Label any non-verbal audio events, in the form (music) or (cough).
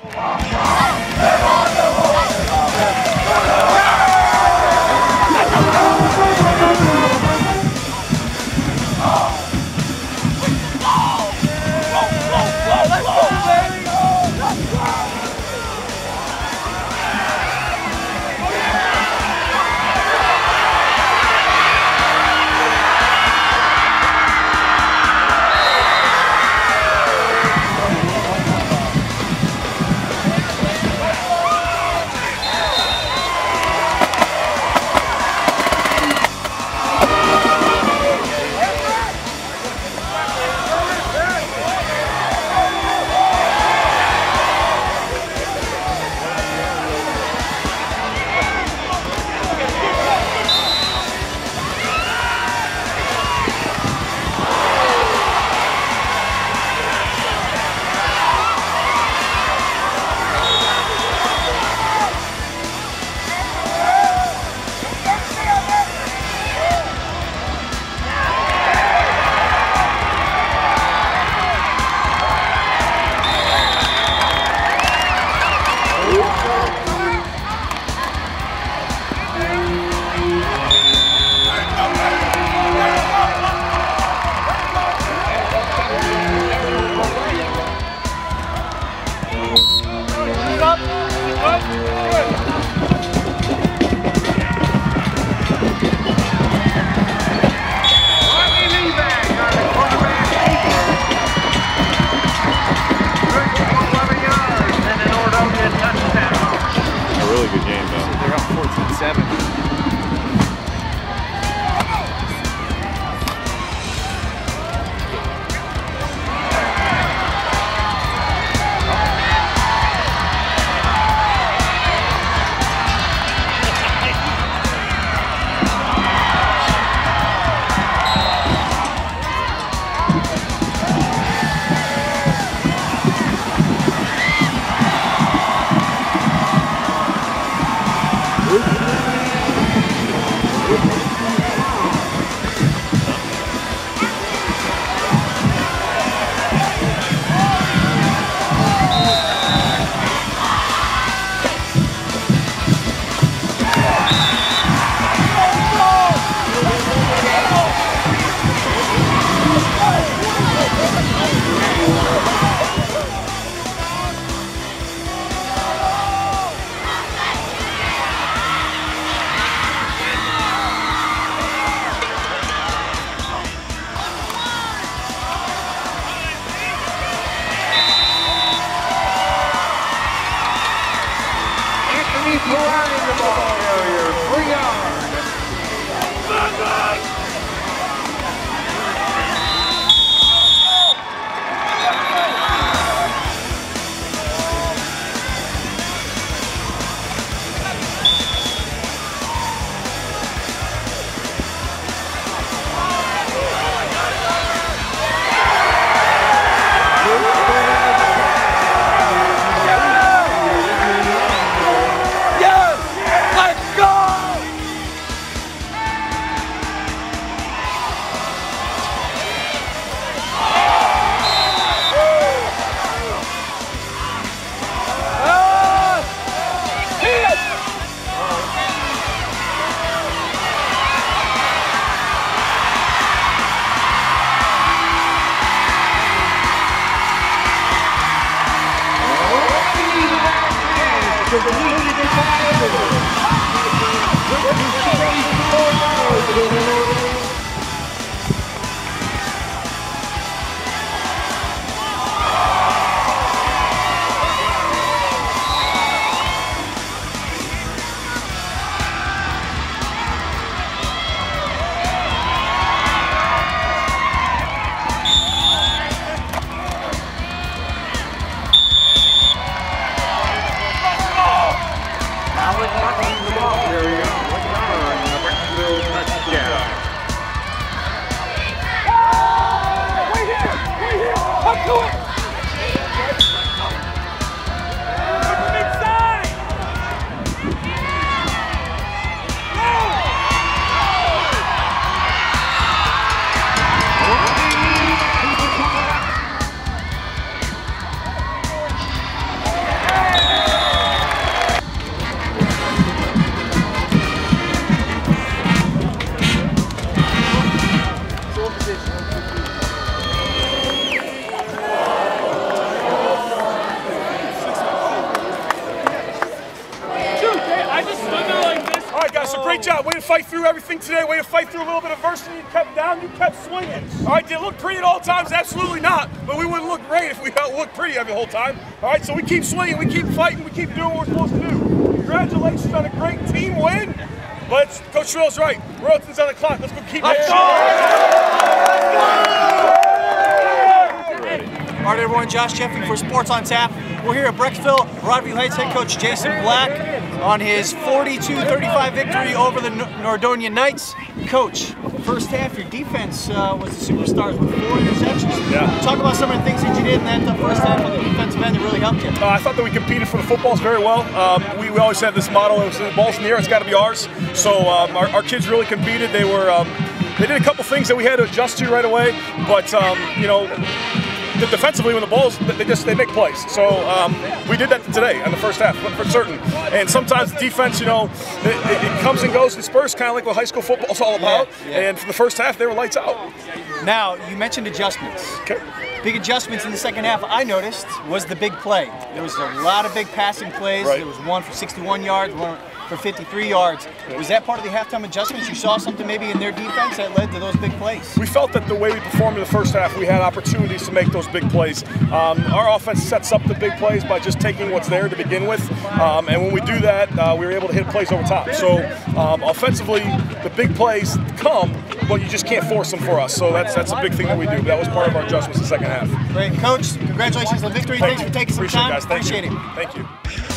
A up the Go. Fight through everything today. Way to fight through a little bit of adversity. You kept down. You kept swinging. All right, did it look pretty at all times? Absolutely not. But we wouldn't look great if we (laughs) looked pretty every whole time. All right, so we keep swinging. We keep fighting. We keep doing what we're supposed to do. Congratulations on a great team win. But Coach Trill's right. Royalton's on the clock. Let's go keep Let's All right, everyone, Josh Jeffrey for Sports on Tap. We're here at Brecksville. Broadview Heights head coach Jason Black on his 42-35 victory over the Nordonia Knights. Coach, first half, your defense uh, was the superstars with four interceptions. Yeah. Talk about some of the things that you did in that the first half on the defensive end that really helped you. Uh, I thought that we competed for the footballs very well. Um, we, we, always had this model: was the balls in the air, it's got to be ours. So um, our, our, kids really competed. They were um, they did a couple things that we had to adjust to right away, but um, you know defensively when the balls they just they make plays. So um, we did that today in the first half for certain. And sometimes defense, you know, it, it comes and goes spurts, kind of like what high school football is all about. Yeah, yeah. And for the first half, they were lights out. Now you mentioned adjustments. Okay. Big adjustments in the second half. I noticed was the big play. There was a lot of big passing plays. Right. There was one for 61 yards, one for 53 yards. Was that part of the halftime adjustments? You saw something maybe in their defense that led to those big plays? We felt that the way we performed in the first half, we had opportunities to make those big plays. Um, our offense sets up the big plays by just taking what's there to begin with, um, and when we do that, uh, we were able to hit plays over top. So um, offensively, the big plays come, but you just can't force them for us. So that's that's a big thing that we do. That was part of our adjustments in the second half. Great, coach. Congratulations on the victory. Thank Thanks you. for taking some Appreciate time. It, guys. Thank Appreciate you. it. Thank you.